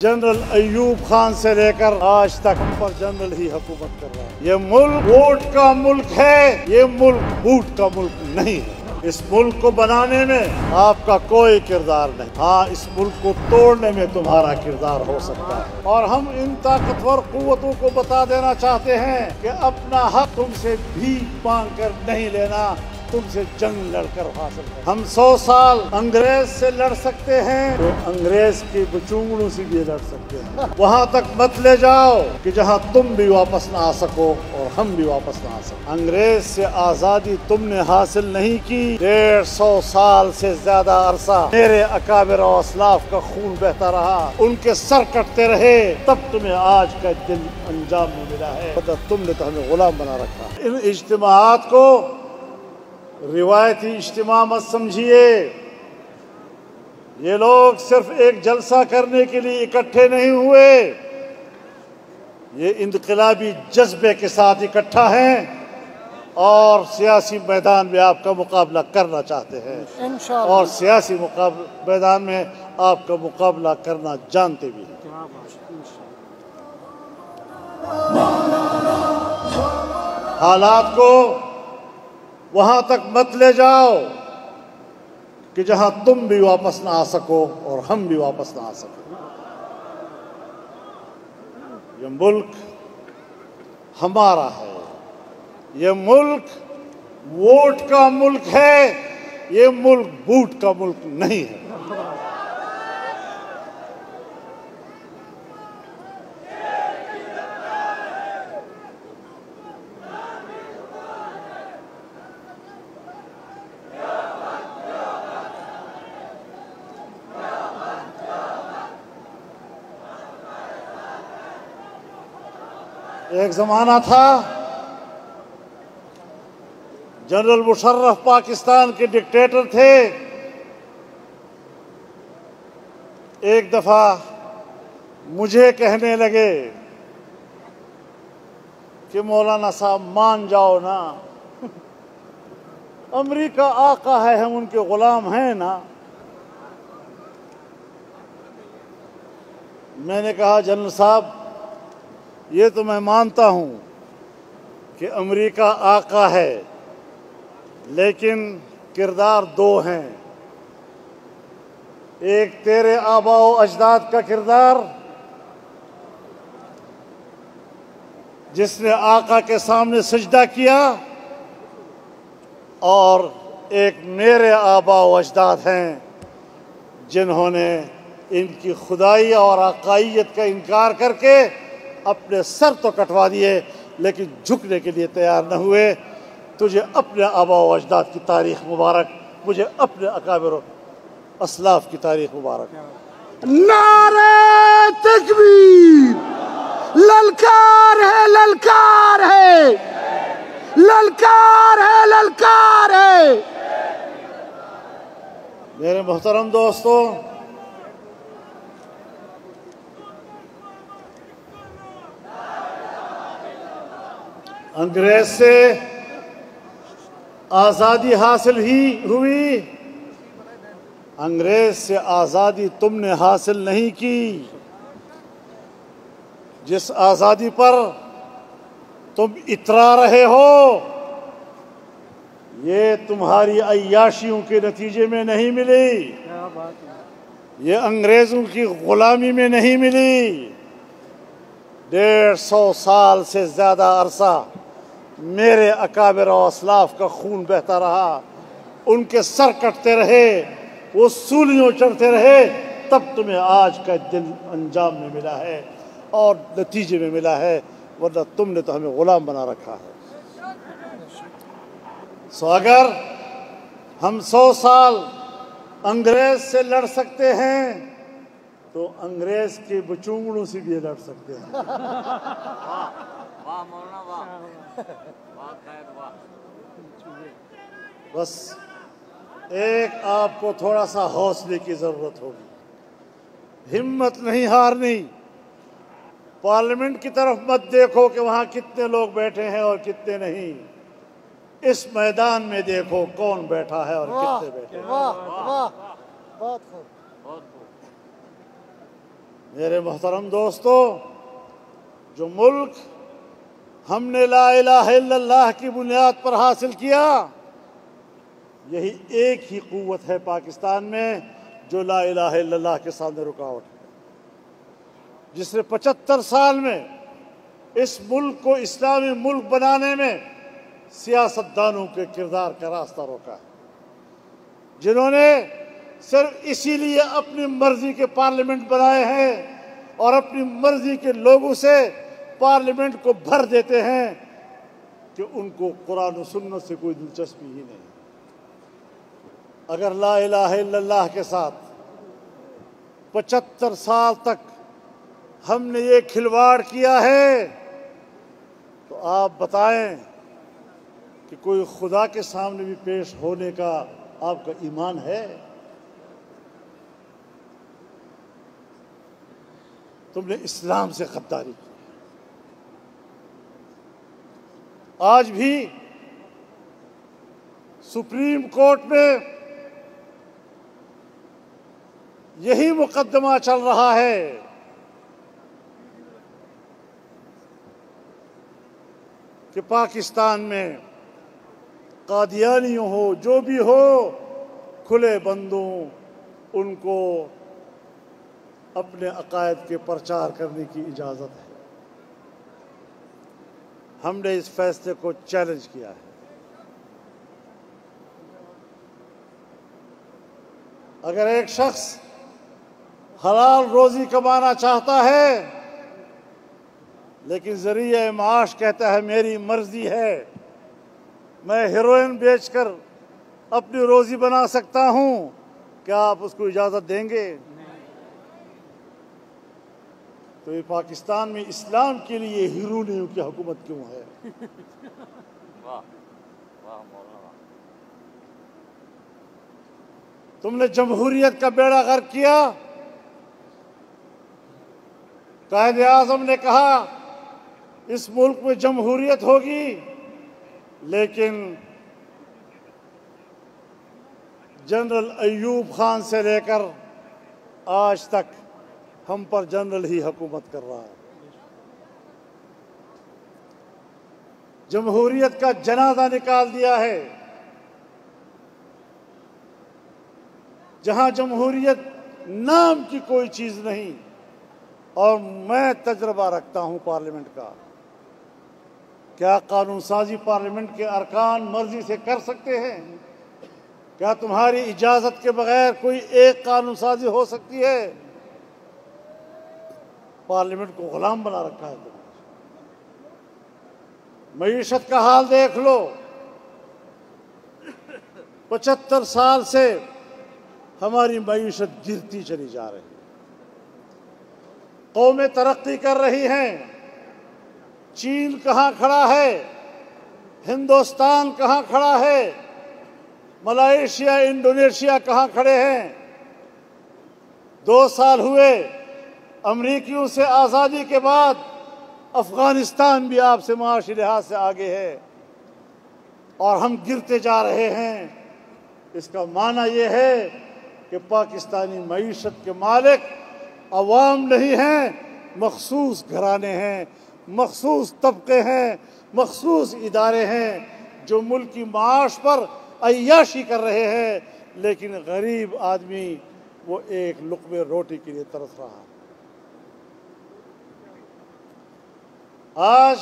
General Ayub Khan से लेकर आज तक हम पर जनरल ही हुकूमत कर रहा है। ये मुल्क वोट का मुल्क है, ये मुल्क बूट का मुल्क नहीं है। इस मुल्क को बनाने में आपका कोई किरदार नहीं। हाँ इस मुल्क को तोड़ने में तुम्हारा किरदार हो सकता है। और हम इन ताकतवर कुतों को बता देना चाहते हैं कि अपना हक तुमसे भी मांग कर नहीं लेना। तुमसे जंग लड़कर हासिल कर हम सौ साल अंग्रेज़ से लड़ सकते हैं तो अंग्रेज़ के बचूंगड़ों से भी लड़ सकते हैं। वहाँ तक मत ले जाओ कि जहाँ तुम भी वापस ना आ सको और हम भी वापस ना आ सको। अंग्रेज़ से आज़ादी तुमने हासिल नहीं की। डेढ़ सौ साल से ज़्यादा अरसा मेरे अकाबिर असलाफ का खून बहता रहा। उनके सर कटते रहे। तब तुम्हें आज का दिन अंजाम मिला है। तुमने तो हमें गुलाम बना रखा। इन इज्तमात को रिवायती इज्तिमा मत समझिए। ये लोग सिर्फ़ एक जलसा करने के लिए इकट्ठे नहीं हुए। ये इनकलाबी जज्बे के साथ इकट्ठा हैं और सियासी मैदान में आपका मुकाबला करना चाहते हैं। और सियासी मुकाबला मैदान में आपका मुकाबला करना जानते भी हैं। हालात को वहाँ तक मत ले जाओ कि जहाँ तुम भी वापस ना आ सको और हम भी वापस ना आ सको। ये मुल्क हमारा है। ये मुल्क वोट का मुल्क है, ये मुल्क बूट का मुल्क नहीं है। एक जमाना था, जनरल मुशर्रफ पाकिस्तान के डिक्टेटर थे। एक दफ़ा मुझे कहने लगे कि मौलाना साहब, मान जाओ ना, अमेरिका आका है, हम उनके गुलाम हैं ना। मैंने कहा, जनरल साहब ये तो मैं मानता हूँ कि अमेरिका आका है, लेकिन किरदार दो हैं। एक तेरे आबाओ अजदाद का किरदार, जिसने आका के सामने सजदा किया, और एक मेरे आबाओ अजदाद हैं, जिन्होंने इनकी खुदाई और अकाइयत का इनकार करके अपने सर तो कटवा दिए लेकिन झुकने के लिए तैयार न हुए। तुझे अपने आबा अजदाद की तारीख मुबारक मुझे अपने अकाबिर असलाफ की तारीख मुबारक। नारे तकबीर ललकार है ललकार है। ललकार है ललकार है। मेरे मोहतरम दोस्तों अंग्रेज़ से आज़ादी हासिल ही हुई। अंग्रेज़ से आज़ादी तुमने हासिल नहीं की। जिस आज़ादी पर तुम इतरा रहे हो ये तुम्हारी अयाशियों के नतीजे में नहीं मिली। ये अंग्रेज़ों की गुलामी में नहीं मिली। डेढ़ सौ साल से ज़्यादा अरसा मेरे अकाबिर असलाफ का खून बहता रहा। उनके सर कटते रहे, वो सूलियों चढ़ते रहे, तब तुम्हें आज का दिन अंजाम में मिला है और नतीजे में मिला है, वरना तुमने तो हमें गुलाम बना रखा है। सो अगर हम सौ साल अंग्रेज़ से लड़ सकते हैं तो अंग्रेज़ के बचूंगड़ों से भी लड़ सकते हैं। वाह मौलाना वाह वाह खैर वाह बस एक आपको थोड़ा सा हौसले की ज़रूरत होगी। हिम्मत नहीं हारनी। पार्लियामेंट की तरफ़ मत देखो कि वहाँ कितने लोग बैठे हैं और कितने नहीं। इस मैदान में देखो कौन बैठा है और कितने बैठे हैं। मेरे मोहतरम दोस्तों जो मुल्क हमने ला इलाहा की बुनियाद पर हासिल किया। यही एक ही कुव्वत है पाकिस्तान में, जो ला के सामने रुकावट है। जिसने पचहत्तर साल में इस मुल्क को इस्लामी मुल्क बनाने में सियासतदानों के किरदार का रास्ता रोका है। जिन्होंने सिर्फ़ इसीलिए अपनी मर्ज़ी के पार्लियामेंट बनाए हैं और अपनी मर्ज़ी के लोगों से पार्लियामेंट को भर देते हैं कि उनको कुरान सुन्नत से कोई दिलचस्पी ही नहीं। अगर ला के साथ पचहत्तर साल तक हमने ये खिलवाड़ किया है तो आप बताएँ कि कोई खुदा के सामने भी पेश होने का आपका ईमान है? तुमने इस्लाम से गद्दारी की। आज भी सुप्रीम कोर्ट में यही मुकदमा चल रहा है। कि पाकिस्तान में कादियानियों हो, जो भी हो, खुले बंदों उनको अपने अकायद के प्रचार करने की इजाज़त है। हमने इस फैसले को चैलेंज किया है। अगर एक शख्स हलाल रोजी कमाना चाहता है, लेकिन ज़रिए माश कहता है, मेरी मर्ज़ी है। मैं हेरोइन बेचकर अपनी रोजी बना सकता हूँ। क्या आप उसको इजाज़त देंगे? तो ये पाकिस्तान में इस्लाम के लिए हीरोनियों की हुकूमत क्यों है? वाह वाह तुमने जमहूरियत का बेड़ा गर्क किया? कायद आज़म ने कहा इस मुल्क में जमहूरियत होगी लेकिन जनरल अयूब खान से लेकर आज तक हम पर जनरल ही हुकूमत कर रहा है। जमहूरियत का जनाजा निकाल दिया है। जहाँ जमहूरियत नाम की कोई चीज़ नहीं, और मैं तजर्बा रखता हूँ पार्लियामेंट का। क्या कानून साजी पार्लियामेंट के अरकान मर्ज़ी से कर सकते हैं? क्या तुम्हारी इजाज़त के बगैर कोई एक कानून साजी हो सकती है? पार्लियामेंट को गुलाम बना रखा है मीशत का हाल देख लो। पचहत्तर साल से हमारी मीशत गिरती चली जा रही है। कौमें तरक्की कर रही हैं। चीन कहाँ खड़ा है? हिंदुस्तान कहाँ खड़ा है? मलाइशिया, इंडोनेशिया कहाँ खड़े हैं? दो साल हुए अमरीकियों से आज़ादी के बाद अफ़गानिस्तान भी आपसे माशी लिहाज से आगे है। और हम गिरते जा रहे हैं। इसका माना यह है कि पाकिस्तानी मीशत के मालिक अवाम नहीं हैं, मखसूस घराने हैं, मखसूस तबके हैं, मखसूस इदारे हैं, जो मुल्क की माश पर अयाशी कर रहे हैं। लेकिन गरीब आदमी वो एक लुकमे रोटी के लिए तरस रहा है। आज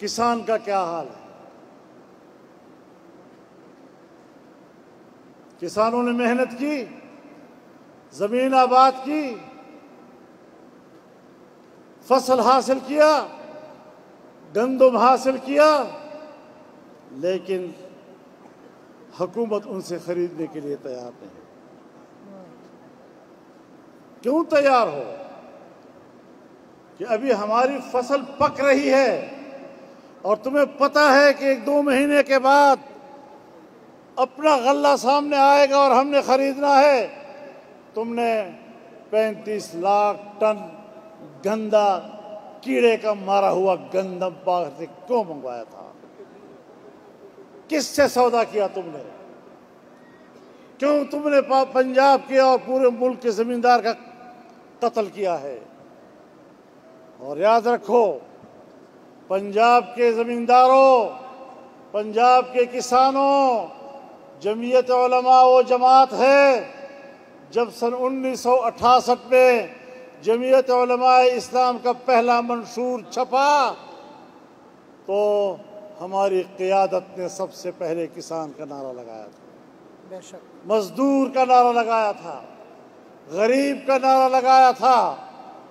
किसान का क्या हाल है? किसानों ने मेहनत की, ज़मीन आबाद की, फ़सल हासिल किया गंदम हासिल किया, लेकिन हुकूमत उनसे खरीदने के लिए तैयार नहीं क्यों तैयार हो? कि अभी हमारी फ़सल पक रही है और तुम्हें पता है कि एक दो महीने के बाद अपना गल्ला सामने आएगा और हमने खरीदना है। तुमने 35 लाख टन गंदा कीड़े का मारा हुआ गंदम बाग से क्यों मंगवाया था? किससे सौदा किया तुमने? क्यों तुमने पंजाब के और पूरे मुल्क के जमींदार का कत्ल किया है? और याद रखो पंजाब के ज़मींदारों पंजाब के किसानों जमीयत वो जमात है जब सन 1968 में जमीयत इस्लाम का पहला मंशूर छपा तो हमारी क़ियादत ने सबसे पहले किसान का नारा लगाया था। मजदूर का नारा लगाया था गरीब का नारा लगाया था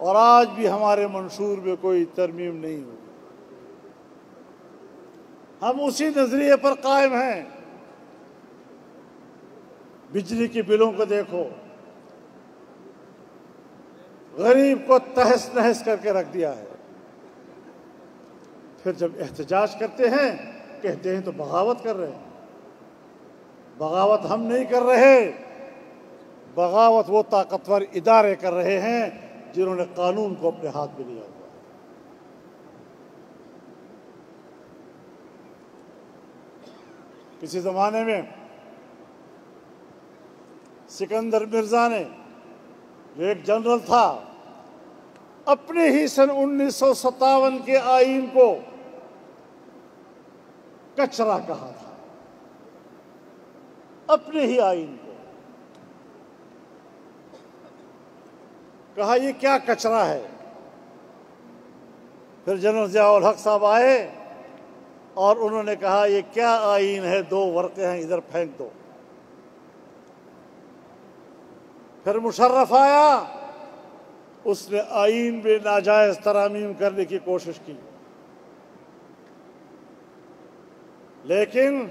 और आज भी हमारे मंशूर में कोई तरमीम नहीं हुई हम उसी नज़रिए पर कायम हैं। बिजली के बिलों को देखो। गरीब को तहस नहस करके रख दिया है। फिर जब एहतजाज करते हैं, कहते हैं तो बगावत कर रहे हैं। बगावत हम नहीं कर रहे। बगावत वो ताकतवर इदारे कर रहे हैं जिन्होंने कानून को अपने हाथ में लिया हुआ किसी जमाने में सिकंदर मिर्ज़ा ने जो एक जनरल था, अपने ही सन उन्नीस सौ सत्तावन के आईन को कचरा कहा था। अपने ही आईन को। कहा, ये क्या कचरा है? फिर जनरल जियाउल हक साहब आए और उन्होंने कहा, ये क्या आईन है? दो वर्के हैं, इधर फेंक दो। फिर मुशर्रफ आया, उसने आईन में नाजायज तरामीम करने की कोशिश की। लेकिन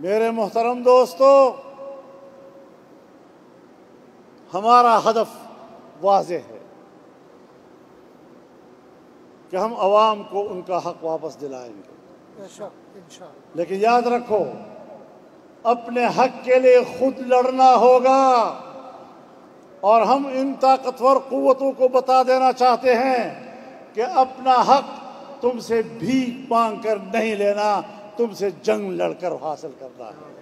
मेरे मोहतरम दोस्तों, हमारा हदफ वाज है कि हम आवाम को उनका हक वापस दिलाएँगे। लेकिन याद रखो अपने हक के लिए खुद लड़ना होगा और हम इन ताकतवर कुवतों को बता देना चाहते हैं कि अपना हक तुमसे भीख मांग कर नहीं लेना तुमसे जंग लड़कर हासिल करना है।